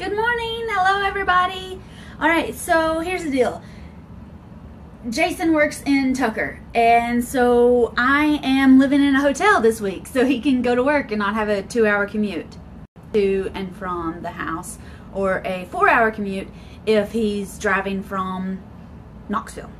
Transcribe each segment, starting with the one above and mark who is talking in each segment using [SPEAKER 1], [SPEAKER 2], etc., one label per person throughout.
[SPEAKER 1] Good morning. Hello, everybody. All right, so here's the deal. Jason works in Tucker, and so I am living in a hotel this week so he can go to work and not have a two hour commute to and from the house, or a four hour commute if he's driving from Knoxville.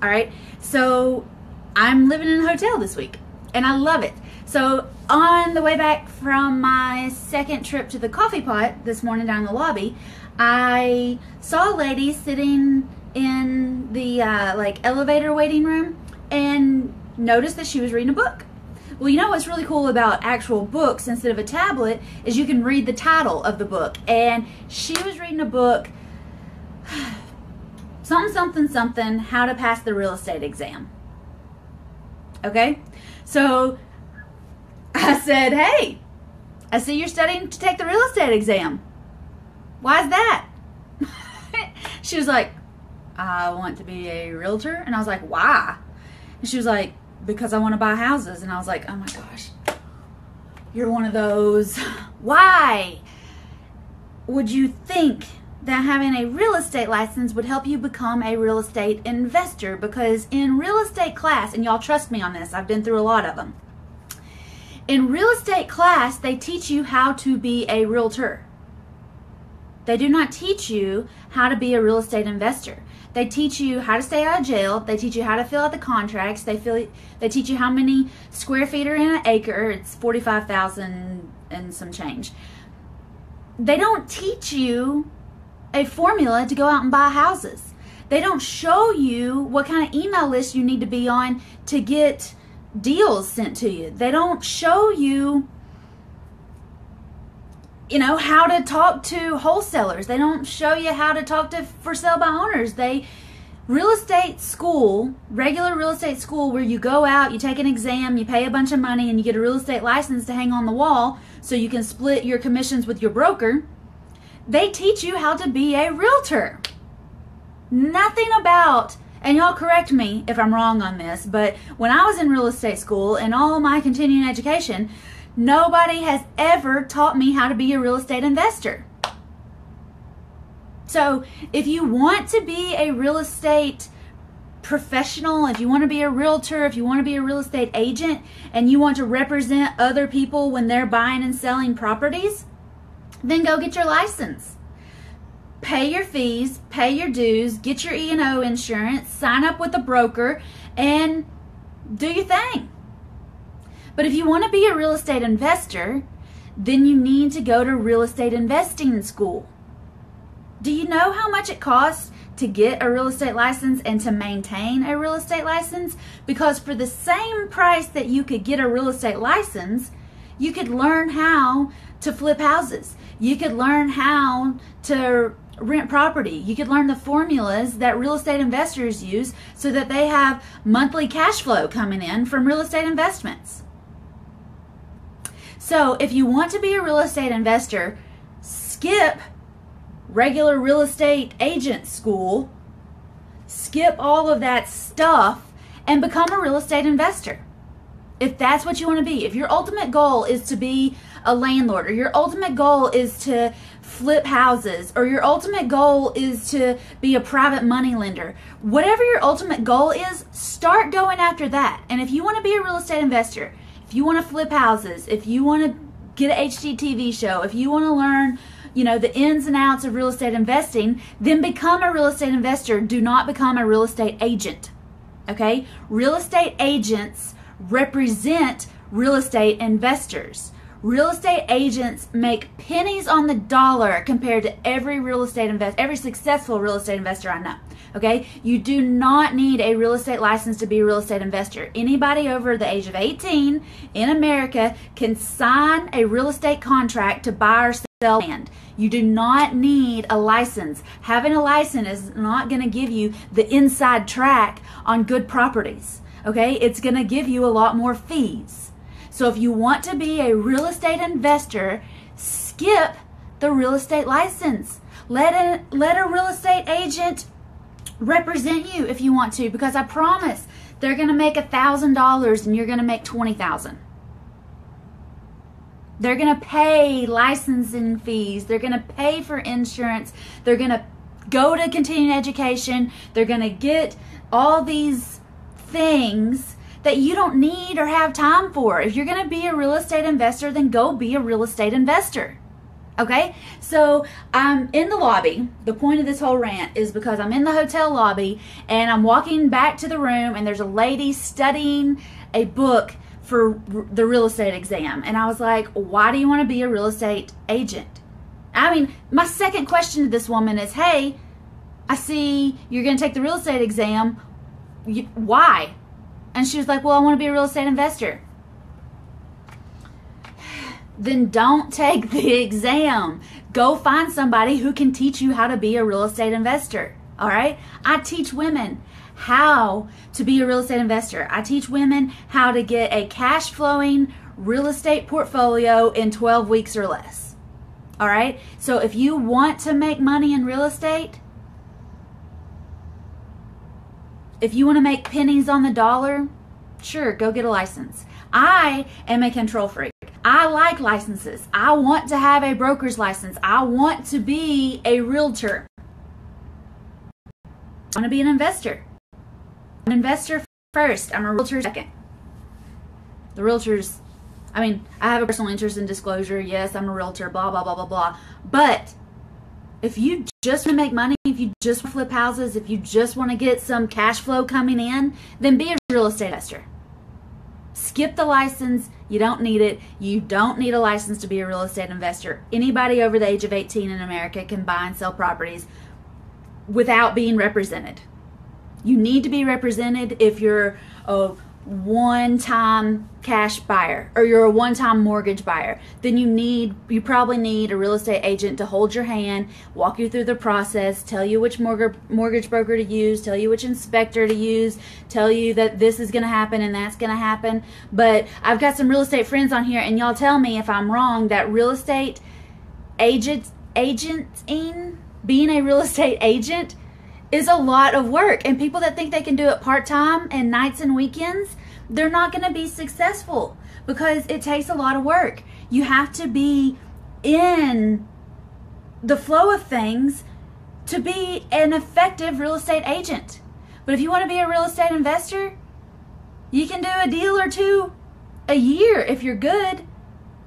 [SPEAKER 1] All right, so I'm living in a hotel this week, and I love it. So on the way back from my second trip to the coffee pot this morning down in the lobby, I saw a lady sitting in the uh, like elevator waiting room and noticed that she was reading a book. Well, you know what's really cool about actual books instead of a tablet is you can read the title of the book. And she was reading a book, something, something, something, how to pass the real estate exam. Okay? So I said, Hey, I see you're studying to take the real estate exam. Why is that? she was like, I want to be a realtor. And I was like, Why? And she was like, Because I want to buy houses. And I was like, Oh my gosh, you're one of those. Why would you think that having a real estate license would help you become a real estate investor? Because in real estate class, and y'all trust me on this, I've been through a lot of them in real estate class, they teach you how to be a realtor. They do not teach you how to be a real estate investor. They teach you how to stay out of jail. They teach you how to fill out the contracts. They feel they teach you how many square feet are in an acre. It's forty five thousand and some change. They don't teach you a formula to go out and buy houses. They don't show you what kind of email list you need to be on to get deals sent to you. They don't show you you know how to talk to wholesalers. They don't show you how to talk to for sale by owners. They real estate school, regular real estate school where you go out, you take an exam, you pay a bunch of money and you get a real estate license to hang on the wall so you can split your commissions with your broker. They teach you how to be a realtor. Nothing about and y'all correct me if I'm wrong on this, but when I was in real estate school and all my continuing education, nobody has ever taught me how to be a real estate investor. So, if you want to be a real estate professional, if you want to be a realtor, if you want to be a real estate agent, and you want to represent other people when they're buying and selling properties, then go get your license pay your fees, pay your dues, get your E&O insurance, sign up with a broker, and do your thing. But if you want to be a real estate investor, then you need to go to real estate investing school. Do you know how much it costs to get a real estate license and to maintain a real estate license? Because for the same price that you could get a real estate license, you could learn how to flip houses. You could learn how to rent property. You could learn the formulas that real estate investors use so that they have monthly cash flow coming in from real estate investments. So, if you want to be a real estate investor, skip regular real estate agent school, skip all of that stuff, and become a real estate investor. If that's what you want to be, if your ultimate goal is to be a landlord or your ultimate goal is to flip houses or your ultimate goal is to be a private money lender, whatever your ultimate goal is, start going after that. And if you want to be a real estate investor, if you want to flip houses, if you want to get an HGTV show, if you want to learn, you know, the ins and outs of real estate investing, then become a real estate investor. Do not become a real estate agent. Okay? Real estate agents represent real estate investors. Real estate agents make pennies on the dollar compared to every real estate investor, every successful real estate investor I know. Okay? You do not need a real estate license to be a real estate investor. Anybody over the age of 18 in America can sign a real estate contract to buy or sell land. You do not need a license. Having a license is not going to give you the inside track on good properties. Okay? It's going to give you a lot more fees. So if you want to be a real estate investor, skip the real estate license. Let a, let a real estate agent represent you if you want to because I promise they're going to make a $1,000 and you're going to make 20000 They're going to pay licensing fees. They're going to pay for insurance. They're going to go to continuing education. They're going to get all these things that you don't need or have time for. If you're going to be a real estate investor, then go be a real estate investor. Okay, so I'm in the lobby. The point of this whole rant is because I'm in the hotel lobby and I'm walking back to the room, and there's a lady studying a book for the real estate exam. And I was like, why do you want to be a real estate agent? I mean, my second question to this woman is, hey, I see you're going to take the real estate exam. Why? And she was like, well, I want to be a real estate investor then don't take the exam. Go find somebody who can teach you how to be a real estate investor. All right? I teach women how to be a real estate investor. I teach women how to get a cash flowing real estate portfolio in 12 weeks or less. All right? So if you want to make money in real estate, if you want to make pennies on the dollar, sure, go get a license. I am a control freak. I like licenses. I want to have a broker's license. I want to be a realtor. I want to be an investor. I'm an investor first. I'm a realtor second. The realtors, I mean, I have a personal interest in disclosure. Yes, I'm a realtor, blah, blah, blah, blah, blah. But if you just want to make money, if you just flip houses, if you just want to get some cash flow coming in, then be a real estate investor. Skip the license. You don't need it. You don't need a license to be a real estate investor. Anybody over the age of 18 in America can buy and sell properties without being represented. You need to be represented if you're a one time cash buyer or you're a one time mortgage buyer, then you need, you probably need a real estate agent to hold your hand, walk you through the process, tell you which mortgage, mortgage broker to use, tell you which inspector to use, tell you that this is going to happen and that's going to happen. But I've got some real estate friends on here and y'all tell me if I'm wrong that real estate agents agent, agenting, being a real estate agent is a lot of work. And people that think they can do it part time and nights and weekends, they're not going to be successful because it takes a lot of work. You have to be in the flow of things to be an effective real estate agent. But if you want to be a real estate investor, you can do a deal or two a year if you're good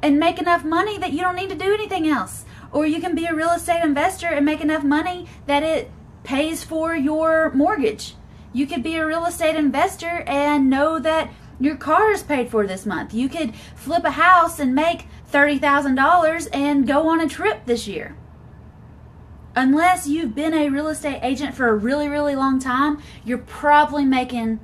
[SPEAKER 1] and make enough money that you don't need to do anything else. Or you can be a real estate investor and make enough money that it pays for your mortgage. You could be a real estate investor and know that your car is paid for this month. You could flip a house and make $30,000 and go on a trip this year. Unless you've been a real estate agent for a really, really long time, you're probably making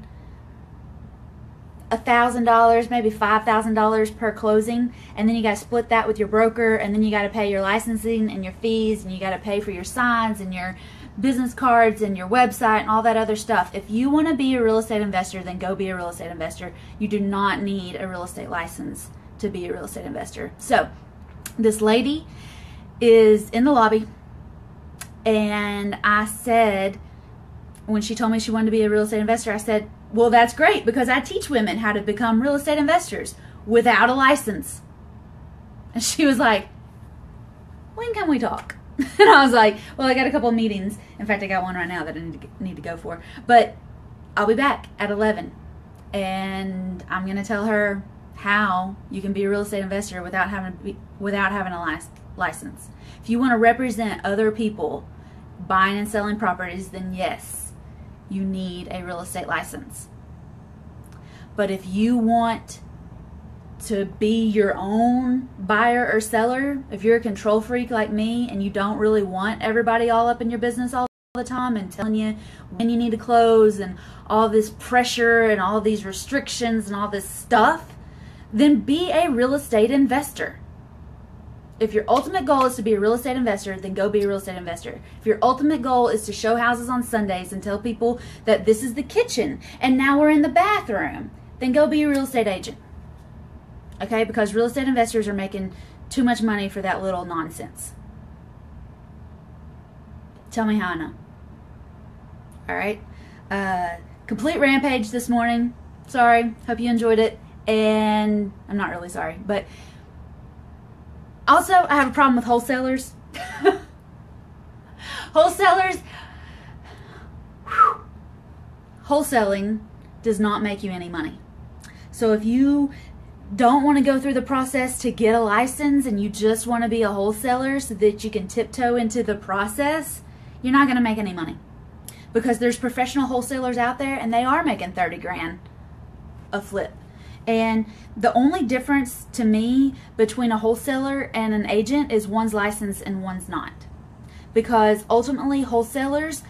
[SPEAKER 1] $1,000, maybe $5,000 per closing. And then you got to split that with your broker, and then you got to pay your licensing and your fees, and you got to pay for your signs and your business cards and your website and all that other stuff. If you want to be a real estate investor, then go be a real estate investor. You do not need a real estate license to be a real estate investor. So, this lady is in the lobby, and I said, when she told me she wanted to be a real estate investor, I said, Well, that's great because I teach women how to become real estate investors without a license. And she was like, When can we talk? and I was like, well, I got a couple meetings. In fact, I got one right now that I need to, need to go for. But I'll be back at 11. And I'm going to tell her how you can be a real estate investor without having without having a license. If you want to represent other people buying and selling properties, then yes, you need a real estate license. But if you want to be your own buyer or seller, if you're a control freak like me and you don't really want everybody all up in your business all the time and telling you when you need to close and all this pressure and all these restrictions and all this stuff, then be a real estate investor. If your ultimate goal is to be a real estate investor, then go be a real estate investor. If your ultimate goal is to show houses on Sundays and tell people that this is the kitchen and now we're in the bathroom, then go be a real estate agent okay? Because real estate investors are making too much money for that little nonsense. Tell me how I know. All right. Uh, complete rampage this morning. Sorry. Hope you enjoyed it. And I'm not really sorry, but Also, I have a problem with wholesalers. wholesalers, whew, wholesaling does not make you any money. So if you don't want to go through the process to get a license and you just want to be a wholesaler so that you can tiptoe into the process, you're not going to make any money. Because there's professional wholesalers out there and they are making 30 grand a flip. And the only difference to me between a wholesaler and an agent is one's license and one's not. Because ultimately wholesalers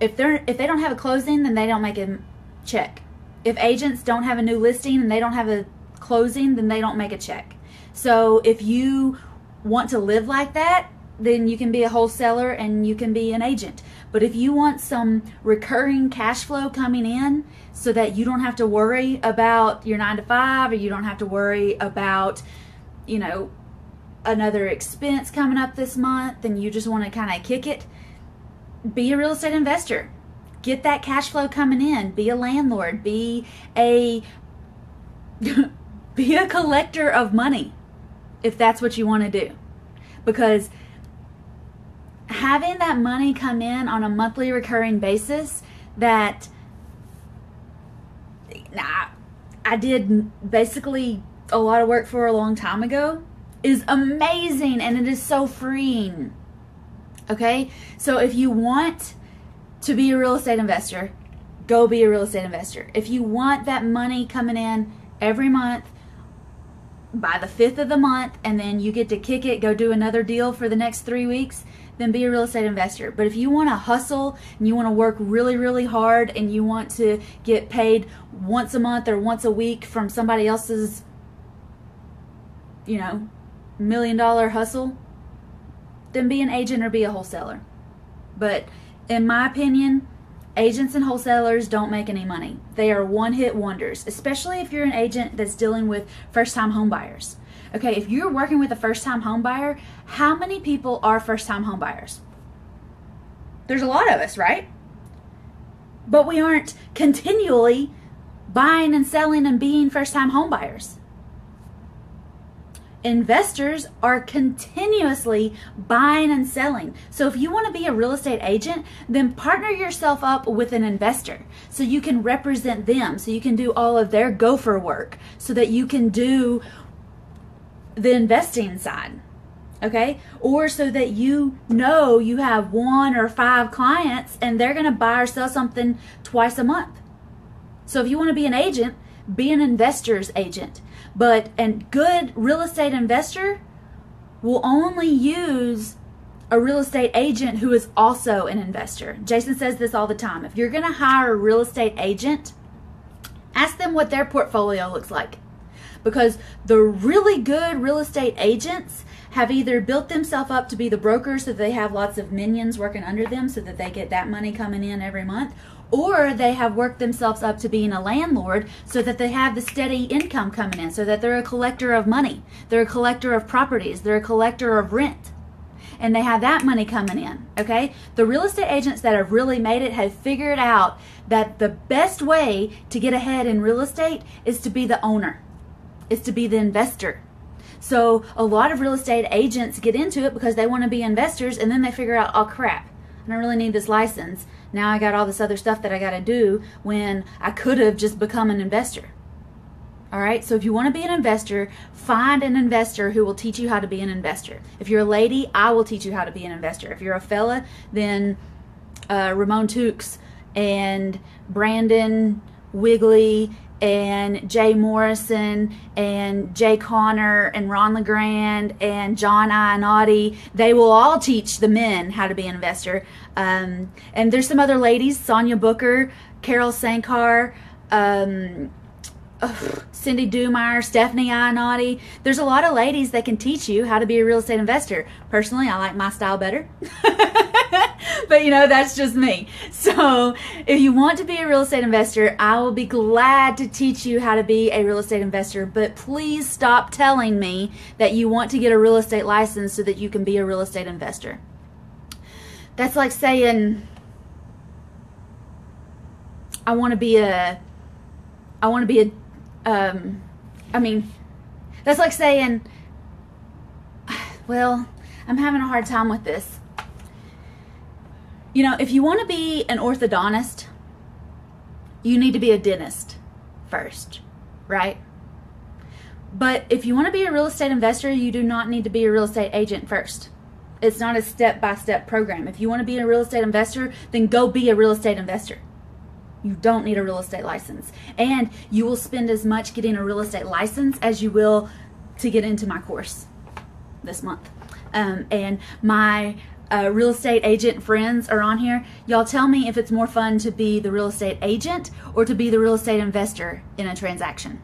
[SPEAKER 1] if they're if they don't have a closing then they don't make a check. If agents don't have a new listing and they don't have a closing then they don't make a check. So if you want to live like that, then you can be a wholesaler and you can be an agent. But if you want some recurring cash flow coming in so that you don't have to worry about your nine to five or you don't have to worry about, you know, another expense coming up this month and you just want to kind of kick it, be a real estate investor. Get that cash flow coming in. Be a landlord. Be a be a collector of money if that's what you want to do. Because having that money come in on a monthly recurring basis that nah, I did basically a lot of work for a long time ago is amazing and it is so freeing. Okay? So if you want to be a real estate investor, go be a real estate investor. If you want that money coming in every month by the 5th of the month and then you get to kick it, go do another deal for the next 3 weeks, then be a real estate investor. But if you want to hustle and you want to work really, really hard and you want to get paid once a month or once a week from somebody else's, you know, million dollar hustle, then be an agent or be a wholesaler. But in my opinion, agents and wholesalers don't make any money. They are one hit wonders, especially if you're an agent that's dealing with first time home buyers. Okay, if you're working with a first time home buyer, how many people are first time home buyers? There's a lot of us, right? But we aren't continually buying and selling and being first time home buyers. Investors are continuously buying and selling. So if you want to be a real estate agent, then partner yourself up with an investor so you can represent them, so you can do all of their gopher work, so that you can do the investing side okay? Or so that you know you have one or five clients and they're going to buy or sell something twice a month. So if you want to be an agent be an investor's agent but a good real estate investor will only use a real estate agent who is also an investor. Jason says this all the time. If you're going to hire a real estate agent ask them what their portfolio looks like. Because the really good real estate agents have either built themselves up to be the brokers so they have lots of minions working under them so that they get that money coming in every month or they have worked themselves up to being a landlord so that they have the steady income coming in so that they're a collector of money they're a collector of properties they're a collector of rent and they have that money coming in okay the real estate agents that have really made it have figured out that the best way to get ahead in real estate is to be the owner is to be the investor. So a lot of real estate agents get into it because they want to be investors and then they figure out, oh crap, I don't really need this license. Now I got all this other stuff that I got to do when I could have just become an investor. All right, so if you want to be an investor, find an investor who will teach you how to be an investor. If you're a lady, I will teach you how to be an investor. If you're a fella, then uh, Ramon Tukes and Brandon Wigley and Jay Morrison and Jay Conner and Ron LeGrand and John Ionati. They will all teach the men how to be an investor. Um, and there's some other ladies, Sonia Booker, Carol Sankar, um, Cindy Dumire, Stephanie Ionati. There's a lot of ladies that can teach you how to be a real estate investor. Personally, I like my style better. but you know, that's just me. So, if you want to be a real estate investor, I will be glad to teach you how to be a real estate investor. But please stop telling me that you want to get a real estate license so that you can be a real estate investor. That's like saying, I want to be a I want to be a um, I mean, that's like saying, well, I'm having a hard time with this. You know, if you want to be an orthodontist, you need to be a dentist first, right? But if you want to be a real estate investor, you do not need to be a real estate agent first. It's not a step by step program. If you want to be a real estate investor, then go be a real estate investor. You don't need a real estate license. And you will spend as much getting a real estate license as you will to get into my course this month. Um, and my uh, real estate agent friends are on here. Y'all tell me if it's more fun to be the real estate agent or to be the real estate investor in a transaction.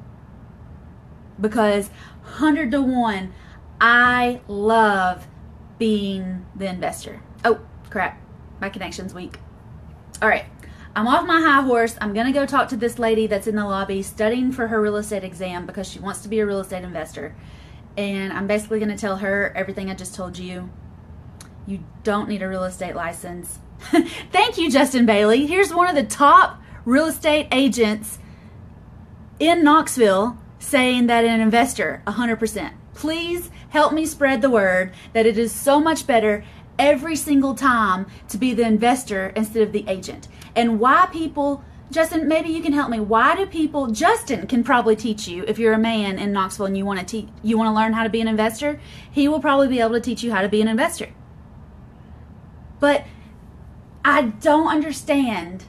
[SPEAKER 1] Because 100 to 1, I love being the investor. Oh, crap. My connection's weak. All right. I'm off my high horse. I'm going to go talk to this lady that's in the lobby studying for her real estate exam because she wants to be a real estate investor. And I'm basically going to tell her everything I just told you. You don't need a real estate license. Thank you, Justin Bailey. Here's one of the top real estate agents in Knoxville saying that an investor, 100%. Please help me spread the word that it is so much better every single time to be the investor instead of the agent. And why people, Justin, maybe you can help me. Why do people, Justin can probably teach you if you're a man in Knoxville and you want to teach, you want to learn how to be an investor, he will probably be able to teach you how to be an investor. But I don't understand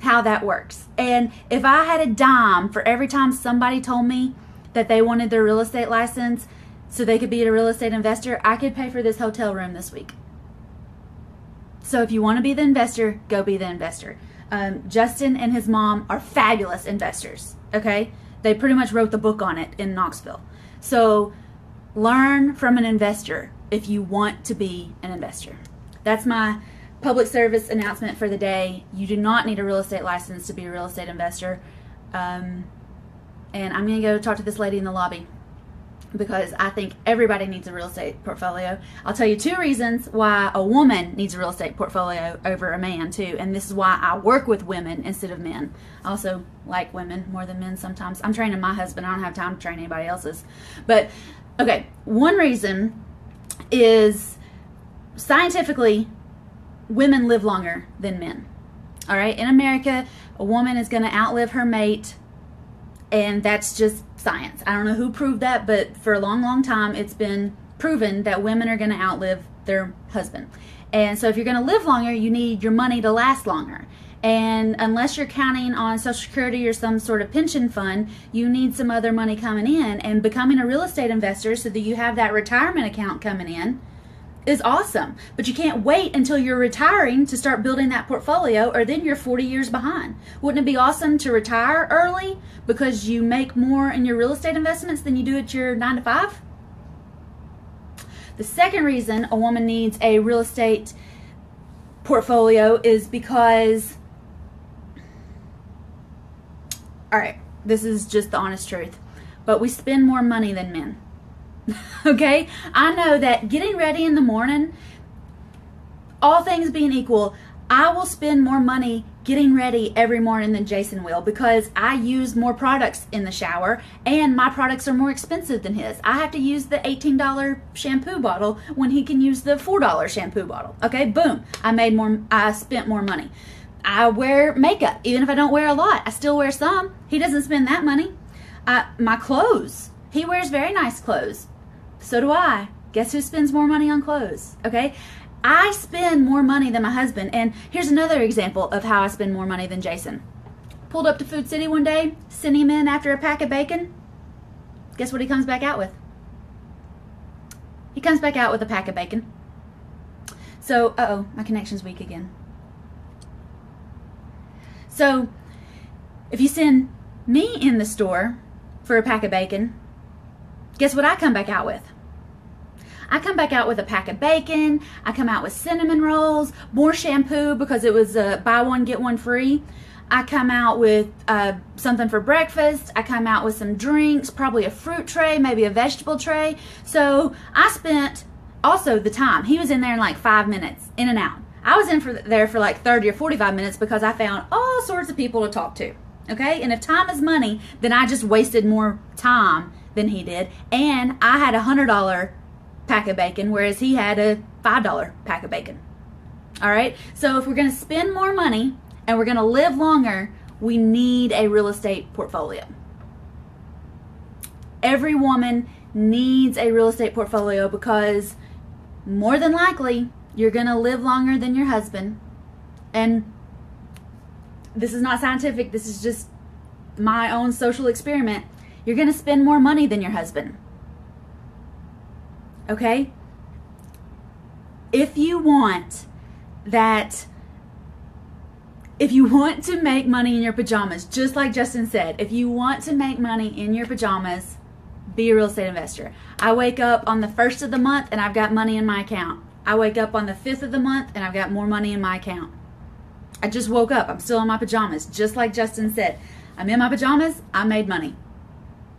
[SPEAKER 1] how that works. And if I had a dime for every time somebody told me that they wanted their real estate license so they could be a real estate investor, I could pay for this hotel room this week. So if you want to be the investor, go be the investor. Um, Justin and his mom are fabulous investors. Okay, they pretty much wrote the book on it in Knoxville. So learn from an investor if you want to be an investor. That's my public service announcement for the day. You do not need a real estate license to be a real estate investor. Um, and I'm going to go talk to this lady in the lobby because I think everybody needs a real estate portfolio. I'll tell you two reasons why a woman needs a real estate portfolio over a man, too. And this is why I work with women instead of men. I also like women more than men sometimes. I'm training my husband, I don't have time to train anybody else's. But, okay, one reason is scientifically, women live longer than men. All right, in America, a woman is going to outlive her mate, and that's just science. I don't know who proved that, but for a long, long time, it's been proven that women are going to outlive their husband. And so, if you're going to live longer, you need your money to last longer. And unless you're counting on Social Security or some sort of pension fund, you need some other money coming in. And becoming a real estate investor so that you have that retirement account coming in is awesome. But you can't wait until you're retiring to start building that portfolio, or then you're 40 years behind. Wouldn't it be awesome to retire early because you make more in your real estate investments than you do at your nine to five? The second reason a woman needs a real estate portfolio is because, all right, this is just the honest truth, but we spend more money than men. okay? I know that getting ready in the morning, all things being equal, I will spend more money getting ready every morning than Jason will because I use more products in the shower and my products are more expensive than his. I have to use the $18 shampoo bottle when he can use the $4 shampoo bottle. Okay, boom. I made more I spent more money. I wear makeup even if I don't wear a lot. I still wear some. He doesn't spend that money. I, my clothes. He wears very nice clothes. So do I. Guess who spends more money on clothes? Okay? I spend more money than my husband. And here's another example of how I spend more money than Jason. Pulled up to Food City one day, sent him in after a pack of bacon. Guess what he comes back out with? He comes back out with a pack of bacon. So, uh oh, my connection's weak again. So, if you send me in the store for a pack of bacon, guess what I come back out with? I come back out with a pack of bacon. I come out with cinnamon rolls, more shampoo because it was a buy one, get one free. I come out with uh, something for breakfast. I come out with some drinks, probably a fruit tray, maybe a vegetable tray. So I spent also the time. He was in there in like five minutes, in and out. I was in for there for like 30 or 45 minutes because I found all sorts of people to talk to. Okay? And if time is money, then I just wasted more time than he did. And I had a $100 pack of bacon, whereas he had a $5 pack of bacon. All right? So if we're going to spend more money and we're going to live longer, we need a real estate portfolio. Every woman needs a real estate portfolio because more than likely you're going to live longer than your husband. And this is not scientific, this is just my own social experiment. You're going to spend more money than your husband. Okay? If you want that if you want to make money in your pajamas, just like Justin said, if you want to make money in your pajamas, be a real estate investor. I wake up on the first of the month and I've got money in my account. I wake up on the fifth of the month and I've got more money in my account. I just woke up. I'm still in my pajamas, just like Justin said. I'm in my pajamas. I made money.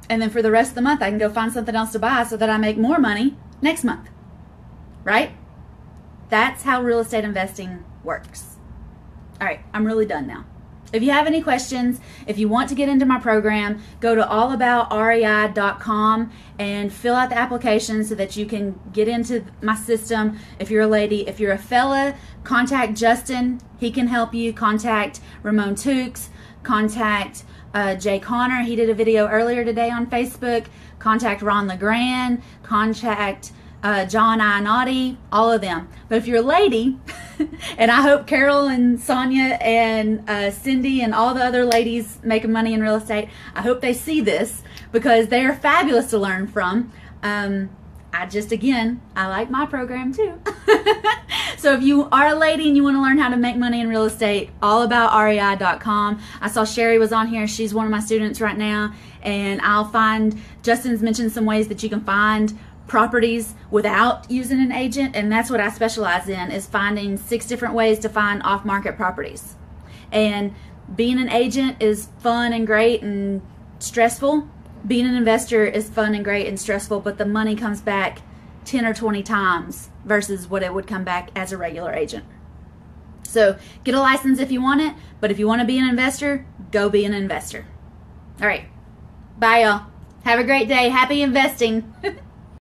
[SPEAKER 1] And then for the rest of the month, I can go find something else to buy so that I make more money next month. Right? That's how real estate investing works. All right, I'm really done now. If you have any questions, if you want to get into my program, go to allaboutrei.com and fill out the application so that you can get into my system. If you're a lady, if you're a fella, contact Justin. He can help you. Contact Ramon Tukes. Contact uh, Jay Conner. He did a video earlier today on Facebook. Contact Ron LeGrand. Contact uh, John Ionati, all of them. But if you're a lady, and I hope Carol and Sonia and uh, Cindy and all the other ladies making money in real estate, I hope they see this because they are fabulous to learn from. Um, I just, again, I like my program too. so if you are a lady and you want to learn how to make money in real estate, allaboutrei.com. I saw Sherry was on here. She's one of my students right now. And I'll find, Justin's mentioned some ways that you can find properties without using an agent and that's what I specialize in is finding six different ways to find off-market properties. And being an agent is fun and great and stressful. Being an investor is fun and great and stressful, but the money comes back 10 or 20 times versus what it would come back as a regular agent. So get a license if you want it, but if you want to be an investor, go be an investor. All right. Bye, y'all. Have a great day. Happy investing.